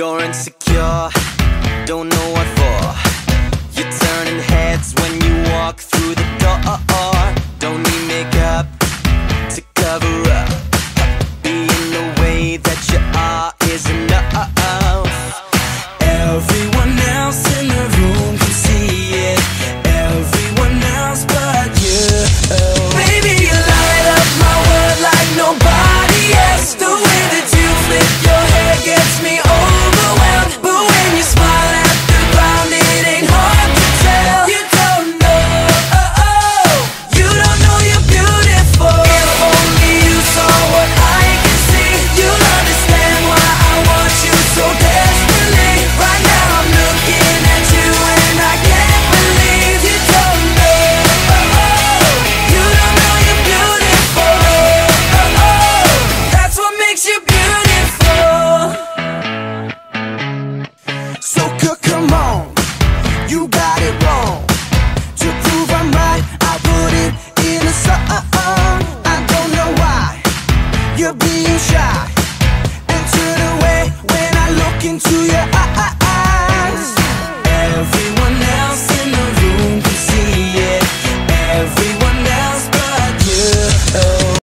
You're insecure, don't know what for. You're turning heads when you walk through the door. Don't need makeup to cover up You got it wrong. To prove I'm right, I put it in a song. I don't know why you're being shy and turn away when I look into your eyes.